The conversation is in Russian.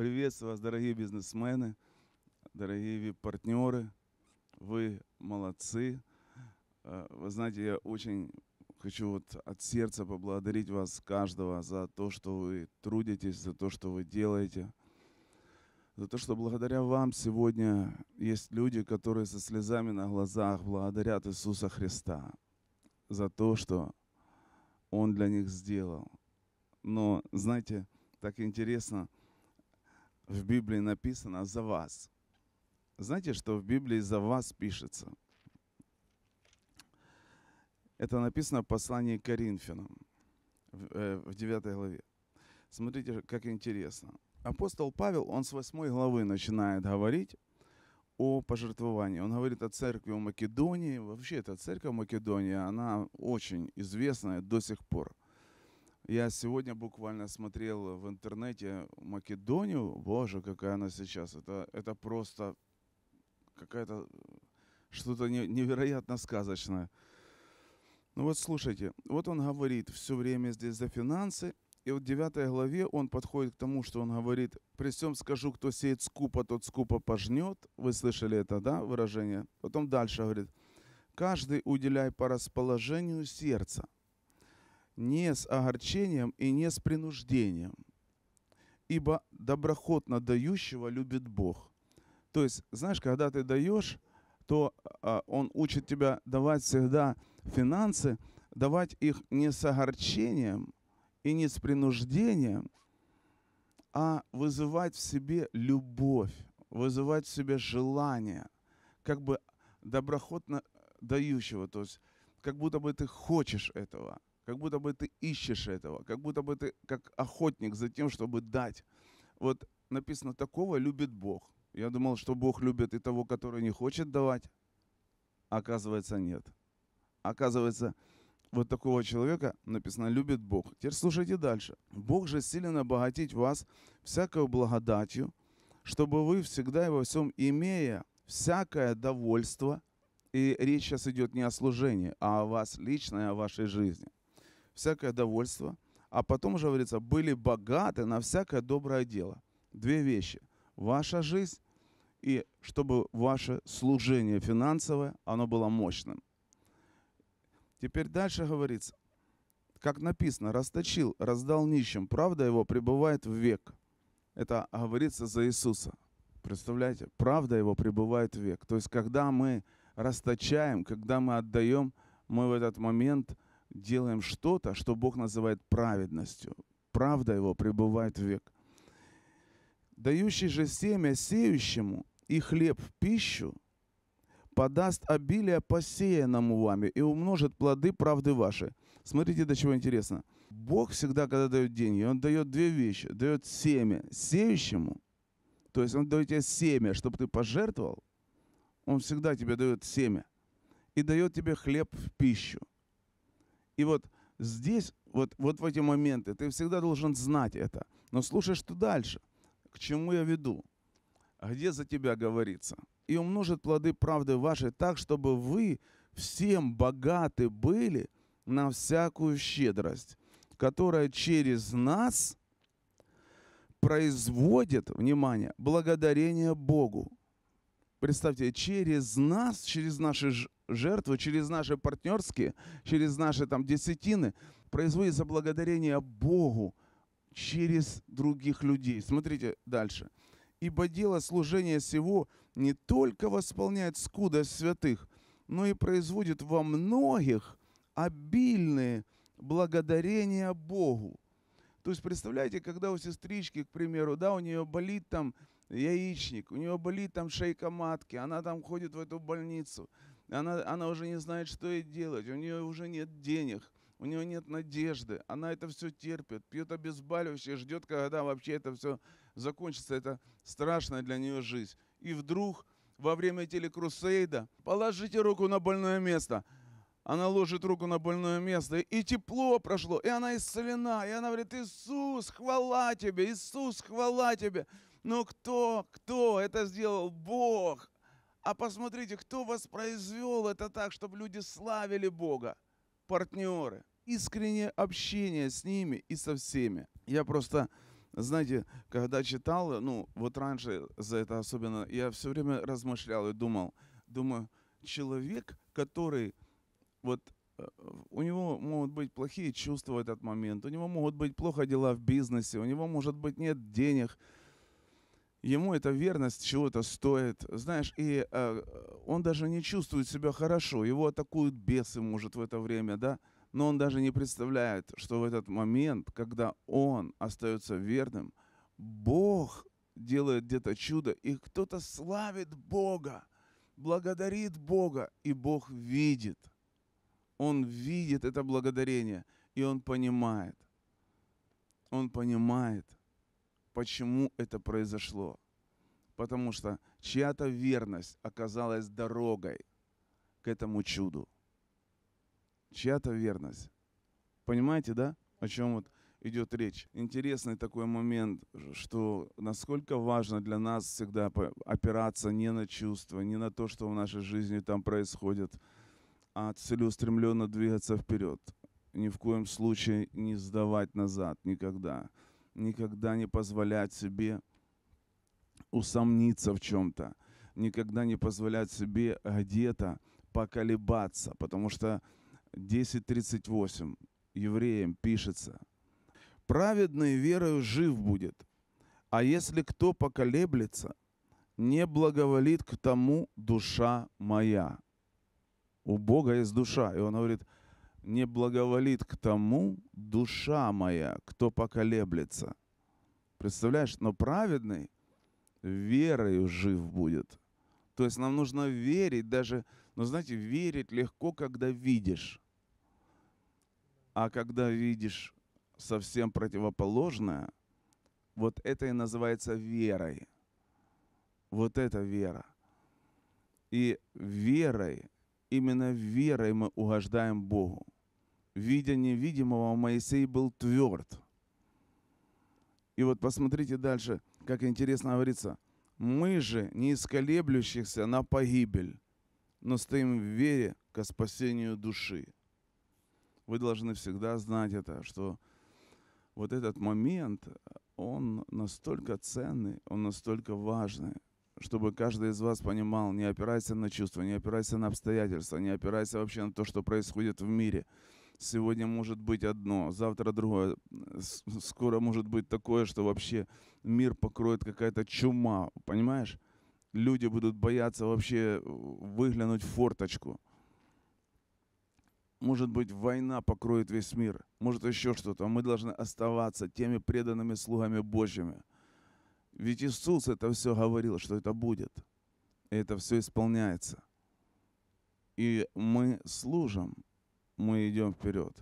Приветствую вас, дорогие бизнесмены, дорогие партнеры. Вы молодцы. Э, Вы знаете, я очень хочу вот от сердца поблагодарить вас каждого за то, что вы трудитесь, за то, что вы делаете. За то, что благодаря вам сегодня есть люди, которые со слезами на глазах благодарят Иисуса Христа за то, что Он для них сделал. Но, знаете, так интересно, в Библии написано «за вас». Знаете, что в Библии «за вас» пишется? Это написано в послании к Коринфянам в, э, в 9 главе. Смотрите, как интересно. Апостол Павел, он с 8 главы начинает говорить о пожертвовании. Он говорит о церкви в Македонии. Вообще, эта церковь в Македонии, она очень известная до сих пор. Я сегодня буквально смотрел в интернете Македонию. Боже, какая она сейчас. Это, это просто какая-то что-то не- невероятно сказочное. Ну вот слушайте, вот он говорит все время здесь за финансы, и вот в 9 главе он подходит к тому, что он говорит, при всем скажу, кто сеет скупо, тот скупо пожнет. Вы слышали это, да, выражение? Потом дальше говорит, каждый уделяй по расположению сердца, не с огорчением и не с принуждением, ибо доброхотно дающего любит Бог. То есть, знаешь, когда ты даешь, то а, он учит тебя давать всегда финансы, давать их не с огорчением и не с принуждением, а вызывать в себе любовь, вызывать в себе желание, как бы доброхотно дающего, то есть как будто бы ты хочешь этого, как будто бы ты ищешь этого, как будто бы ты как охотник за тем, чтобы дать. Вот написано, такого любит Бог. Я думал, что Бог любит и того, который не хочет давать. Оказывается, нет. Оказывается, вот такого человека, написано, любит Бог. Теперь слушайте дальше. Бог же силен обогатить вас всякою благодатью, чтобы вы всегда и во всем имея всякое довольство, и речь сейчас идет не о служении, а о вас лично и о вашей жизни. Всякое довольство, а потом уже говорится, были богаты на всякое доброе дело. Две вещи. Ваша жизнь и чтобы ваше служение финансовое, оно было мощным. Теперь дальше говорится, как написано, расточил, раздал нищим, правда его пребывает в век. Это говорится за Иисуса. Представляете? Правда его пребывает в век. То есть, когда мы расточаем, когда мы отдаем, мы в этот момент делаем что-то, что Бог называет праведностью. Правда его пребывает в век. Дающий же семя сеющему и хлеб в пищу, подаст обилие посеянному вами и умножит плоды правды вашей. Смотрите, до чего интересно. Бог всегда, когда дает деньги, Он дает две вещи. Дает семя сеющему, то есть Он дает тебе семя, чтобы ты пожертвовал. Он всегда тебе дает семя. И дает тебе хлеб в пищу. И вот здесь, вот, вот в эти моменты, ты всегда должен знать это. Но слушай, что дальше. К чему я веду? где за тебя говорится. И умножит плоды правды вашей так, чтобы вы всем богаты были на всякую щедрость, которая через нас производит, внимание, благодарение Богу. Представьте, через нас, через наши жертвы, через наши партнерские, через наши там десятины производится благодарение Богу через других людей. Смотрите дальше. Ибо дело служения сего не только восполняет скудость святых, но и производит во многих обильные благодарения Богу. То есть, представляете, когда у сестрички, к примеру, да, у нее болит там яичник, у нее болит там шейка матки, она там ходит в эту больницу, она, она уже не знает, что ей делать, у нее уже нет денег, у нее нет надежды, она это все терпит, пьет обезболивающее, ждет, когда вообще это все закончится, это страшная для нее жизнь. И вдруг во время телекрусейда положите руку на больное место, она ложит руку на больное место, и тепло прошло, и она исцелена, и она говорит, Иисус, хвала тебе, Иисус, хвала тебе. Но кто, кто это сделал? Бог. А посмотрите, кто воспроизвел это так, чтобы люди славили Бога? Партнеры. Искреннее общение с ними и со всеми. Я просто знаете, когда читал, ну, вот раньше за это особенно, я все время размышлял и думал, думаю, человек, который вот э, у него могут быть плохие чувства в этот момент, у него могут быть плохо дела в бизнесе, у него может быть нет денег, ему эта верность чего-то стоит, знаешь, и э, он даже не чувствует себя хорошо, его атакуют бесы, может, в это время, да, но он даже не представляет, что в этот момент, когда он остается верным, Бог делает где-то чудо, и кто-то славит Бога, благодарит Бога, и Бог видит. Он видит это благодарение, и он понимает. Он понимает, почему это произошло. Потому что чья-то верность оказалась дорогой к этому чуду чья-то верность. Понимаете, да, о чем вот идет речь? Интересный такой момент, что насколько важно для нас всегда опираться не на чувства, не на то, что в нашей жизни там происходит, а целеустремленно двигаться вперед. Ни в коем случае не сдавать назад, никогда. Никогда не позволять себе усомниться в чем-то. Никогда не позволять себе где-то поколебаться, потому что 10.38 евреям пишется, «Праведный верою жив будет, а если кто поколеблется, не благоволит к тому душа моя». У Бога есть душа, и он говорит, не благоволит к тому душа моя, кто поколеблется. Представляешь, но праведный верою жив будет. То есть нам нужно верить даже, но знаете, верить легко, когда видишь. А когда видишь совсем противоположное, вот это и называется верой. Вот это вера. И верой, именно верой мы угождаем Богу. Видя невидимого, Моисей был тверд. И вот посмотрите дальше, как интересно говорится – мы же не исколеблющихся на погибель, но стоим в вере к спасению души. Вы должны всегда знать это, что вот этот момент, он настолько ценный, он настолько важный, чтобы каждый из вас понимал, не опирайся на чувства, не опирайся на обстоятельства, не опирайся вообще на то, что происходит в мире – Сегодня может быть одно, завтра другое. Скоро может быть такое, что вообще мир покроет какая-то чума, понимаешь? Люди будут бояться вообще выглянуть в форточку. Может быть, война покроет весь мир. Может, еще что-то. Мы должны оставаться теми преданными слугами Божьими. Ведь Иисус это все говорил, что это будет. И это все исполняется. И мы служим мы идем вперед.